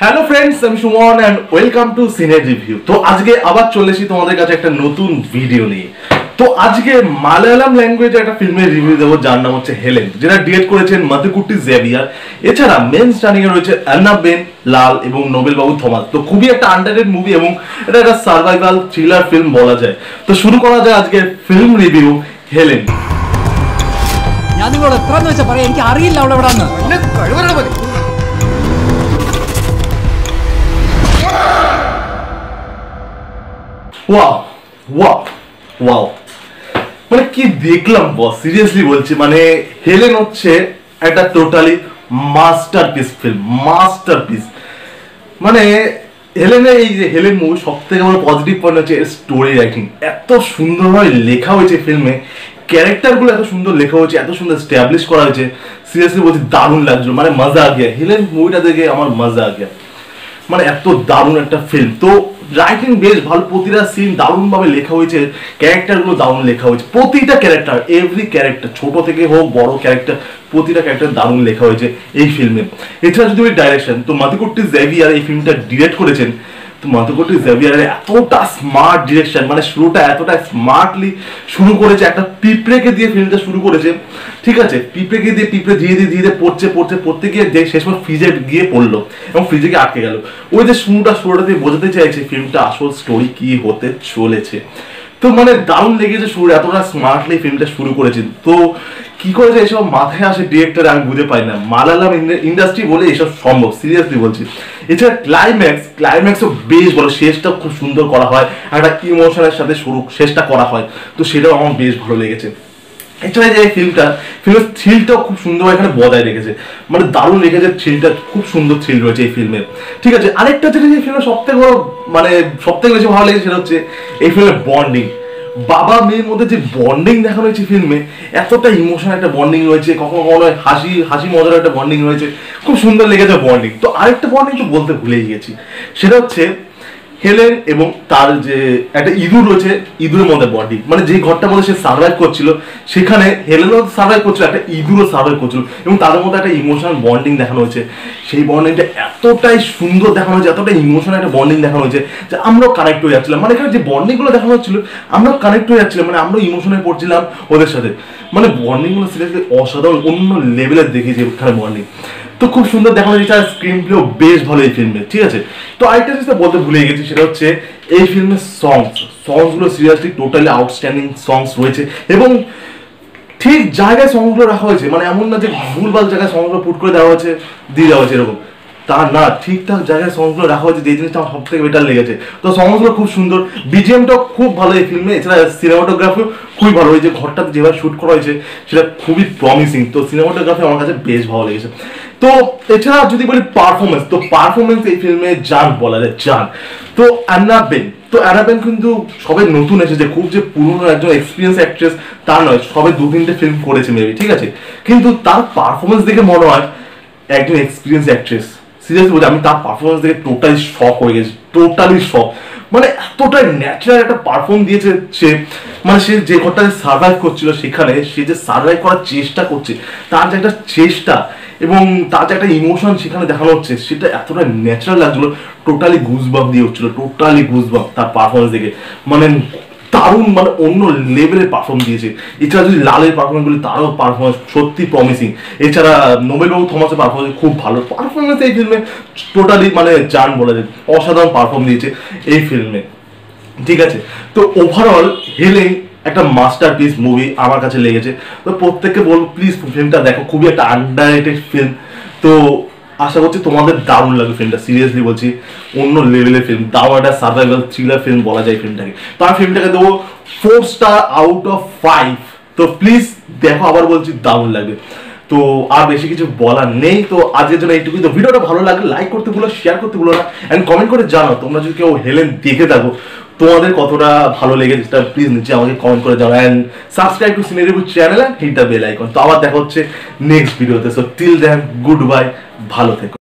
Hello friends আমি Suman and welcome to cine review তো আজকে আবার চলে এসেছি তোমাদের কাছে একটা নতুন ভিডিও নিয়ে তো আজকে মালায়ালাম ল্যাঙ্গুয়েজে একটা ফিল্মের রিভিউ দেবো যার নাম হচ্ছে হেলেন যেটা ডিরেক্ট করেছেন মাতুকুটি জেভিয়ার এছাড়া মেন স্টার্নিং এ রয়েছে অ্যান্না বেন লাল এবং নোবেল বাবু থমাস তো খুবই একটা আন্ডারেড মুভি এবং এটা একটা সার্ভাইভাল থ্রিলার ফিল্ম বলা যায় তো শুরু করা যায় আজকে ফিল্ম রিভিউ হেলেন ഞാൻ നിങ്ങളോട് എത്ര എന്ന് വെച്ചാൽ പറയാം എനിക്ക് അറിയില്ല അവളെ എവിടാന്ന് ওয়াও ওয়াও ওয়াও মানে কি দেখলাম বস সিরিয়াসলি বলছি মানে হেলেন হচ্ছে একটা টোটালি মাস্টারপিস ফিল্ম মাস্টারপিস মানে হেলেনের এই যে হেলেন মুভি সব থেকে বড় পজিটিভ পয়েন্ট হচ্ছে স্টোরি রাইটিং এত সুন্দরভাবে লেখা হয়েছে ফিল্মে ক্যারেক্টারগুলো এত সুন্দর লেখা হয়েছে এত সুন্দর স্ট্যাবলিশ করা হয়েছে। সিরিয়াসলি বলছি দারুণ লাগছিল মানে মজা আ গিয়া। হেলেন মুভিটা দেখে আমার মজা আ গিয়া। মানে এত দারুণ একটা ফিল্ম তো রাইটিং বেশ ভালো, প্রতিটা সিন দারুণভাবে লেখা হয়েছে ক্যারেক্টারগুলো দারুণ লেখা হয়েছে, প্রতিটা ক্যারেক্টার এভরি ক্যারেক্টার ছোট থেকে হোক, বড় ক্যারেক্টার প্রতিটা ক্যারেক্টার দারুণ লেখা হয়েছে এই ফিল্মে এছাড়া যদি ওই ডাইরেকশন তো মাতিকুট্টি জেভিয়ার এই ফিল্মটা ডিরেক্ট করেছেন তো মাতিকুট্টি জেভিয়ারের এতটা স্মার্ট ডিরেকশন মানে শুরুটা এতটা স্মার্টলি শুরু করেছে, একটা পিঁপড়েকে দিয়ে ফিল্মটা শুরু করেছে, ঠিক আছে? পিঁপড়েকে দিয়ে, পিঁপড়ে ধীরে ধীরে ধীরে পড়ছে পড়ছে, পড়তে গিয়ে দেখ শেষ সময় ফ্রিজে গিয়ে পড়ল এবং ফ্রিজে গিয়ে আটকে গেল। ওই যে শুরুটা শুরুটা দিয়ে বোঝাতে চাইছে ফিল্মটা আসল স্টোরি কি হতে চলেছে। তো মানে দারুণ লেগেছে শুরু, এতটা স্মার্টলি ফিল্মটা শুরু করেছে। তো কি করে যে এসব মাথায় আসে ডিরেক্টর আমি বুঝে পাই না। মালালাম ইন্ডাস্ট্রি বলে এসব সম্ভব সিরিয়াসলি বলছি। এছাড়া ক্লাইম্যাক্স ক্লাইম্যাক্সও বেশ ভালো, শেষটা খুব সুন্দর করা হয়। একটা ইমোশনের সাথে শুরু, শেষটা করা হয়। তো সেটাও আমার বেশ ভালো লেগেছে। এছাড়া যে ফিল্মটা ফিল্মের থ্রিলটাও খুব সুন্দর এখানে বজায় রেখেছে। মানে দারুণ রেখেছে থ্রিলটা খুব সুন্দর থ্রিল রয়েছে এই ফিল্মে ঠিক আছে, আরেকটা জিনিস এই ফিল্মের সব থেকে বড় মানে সব থেকে বেশি ভালো লেগেছে সেটা হচ্ছে এই ফিল্মের বন্ডিং বাবা মেয়ের মধ্যে যে বন্ডিং দেখানো হয়েছে ফিল্মে এতটা ইমোশনাল একটা বন্ডিং রয়েছে, কখনো কখনো হাসি হাসি মজার একটা বন্ডিং রয়েছে, খুব সুন্দর লেগেছে বন্ডিং তো আরেকটা বন্ডিং তো বলতে ভুলেই গেছি। সেটা হচ্ছে হেলেন এবং তার যে একটা ইঁদুর রয়েছে, ইঁদুরের মধ্যে বডি মানে যে ঘরটার মধ্যে সে সার্ভাইভ করছিল, সেখানে হেলেনও সার্ভাইভ করছিল, একটা ইঁদুরও সার্ভাইভ করছিল এবং তাদের মধ্যে একটা ইমোশনাল বন্ডিং দেখানো হয়েছে। সেই বন্ডিংটা এতটাই সুন্দর দেখানো হয়েছে, এতটাই ইমোশনাল একটা বন্ডিং দেখানো হয়েছে যে আমরাও কানেক্ট হয়ে যাচ্ছিলাম। মানে এখানে যে বন্ডিংগুলো দেখানো হচ্ছিল, আমরাও কানেক্ট হয়ে যাচ্ছিলাম মানে আমরাও ইমোশনে পড়ছিলাম ওদের সাথে। মানে বন্ডিংগুলো সিরিয়াসলি অসাধারণ, অন্য লেভেলের দেখেছি এখানে বন্ডিং তো খুব সুন্দর দেখানো হয়েছে আর স্ক্রিন প্লেও বেশ ভালো এই ফিল্মে ঠিক আছে? তো আরেকটা জিনিস বলতে ভুলে গেছি, সেটা হচ্ছে এই ফিল্মের সংস সংসগুলো সিরিয়াসলি টোটালি আউটস্ট্যান্ডিং সংস রয়েছে এবং ঠিক জায়গায় সংগুলো রাখা হয়েছে মানে এমন না যে ভুলভাল জায়গায় সংগুলো পুট করে দেওয়া হয়েছে, দিয়ে দেওয়া হয়েছে এরকম। তা না, ঠিকঠাক জায়গায় সংগুলো রাখা হয়েছে, যে জিনিসটা আমার সব থেকে বেটার লেগেছে। তো সংগুলো খুব সুন্দর বিজিএমটাও খুব ভালো এই ফিল্মে এছাড়া সিনেমাটোগ্রাফিও খুবই ভালো হয়েছে ঘরটাতে যেভাবে শ্যুট করা হয়েছে, সেটা খুবই প্রমিসিং তো সিনেমাটোগ্রাফি আমার কাছে বেশ ভালো লেগেছে। তো এছাড়া যদি বলি পারফরমেন্স তো পারফরমেন্স এই ফিল্মে যান, বলা যায় যান। তো অ্যানাবেন তো অ্যানাবেন কিন্তু সবাই নতুন এসেছে, খুব যে পুরনো একজন এক্সপিরিয়েন্স অ্যাক্ট্রেস তা নয় সবাই দু তিনটে ফিল্ম করেছে মেবি ঠিক আছে? কিন্তু তার পারফরমেন্স দেখে মনে হয় একজন এক্সপিরিয়েন্স অ্যাক্ট্রেস সিরিয়াসলি বলছি, আমি তার পারফরমেন্স দেখে টোটালি শক হয়ে গেছি টোটালি শক মানে এতটা ন্যাচারাল একটা পারফর্ম দিয়েছে সে মানে সে যে ঘরটাতে সার্ভাইভ করছিল সেখানে, সে যে সার্ভাইভ করার চেষ্টা করছে, তার যে একটা চেষ্টা এবং তার যে একটা ইমোশন সেখানে দেখানো হচ্ছে, সেটা এতটা ন্যাচারাল লাগছিল টোটালি গুজবাম দিয়ে হচ্ছিল টোটালি গুজবাম তার পারফরমেন্স দেখে। মানে দারুণ মানে অন্য লেভেলের পারফর্ম দিয়েছে। এছাড়া যদি লালের পারফরমেন্স বলি, তারও পারফরমেন্স সত্যি প্রমিসিং এছাড়া নোবেলবাবু থমাসের পারফরমেন্স খুব ভালো। পারফরমেন্স এই ফিল্মে টোটালি মানে জান বলা যায়। অসাধারণ পারফর্ম দিয়েছে এই ফিল্মে ঠিক আছে? তো ওভারঅল হেলেন একটা মাস্টার পিস মুভি আমার কাছে লেগেছে। তো প্রত্যেককে বলব প্লিজ ফিল্মটা দেখো। খুবই একটা আন্ডার ফিল্ম তো আশা করছি তোমাদের দারুণ লাগবে ফিল্মটা সিরিয়াসলি বলছি, অন্য লেভেলের ফিল্ম দারুণ একটা সার্ভাইভাল থ্রিলার ফিল্ম বলা যায় ফিল্মটাকে তো আমি ফিল্মটাকে দেবো four star out of five তো প্লিজ দেখো, আবার বলছি দারুণ লাগবে। তো আর বেশি কিছু বলার নেই। তো আজকের জন্য এইটুকুই। তো ভিডিওটা ভালো লাগলে লাইক করতে ভুলো শেয়ার করতে ভুলো না। অ্যান্ড কমেন্ট করে জানাও, তোমরা যদি কেউ হেলেন দেখে থাকো তোমাদের কতটা ভালো লেগেছে সেটা প্লিজ নিচে আমাকে কমেন্ট করে জানাও। And subscribe to cine review channel and hit the bell icon তো আবার দেখা হচ্ছে নেক্সট ভিডিওতে so till then good bye ভালো থেকো।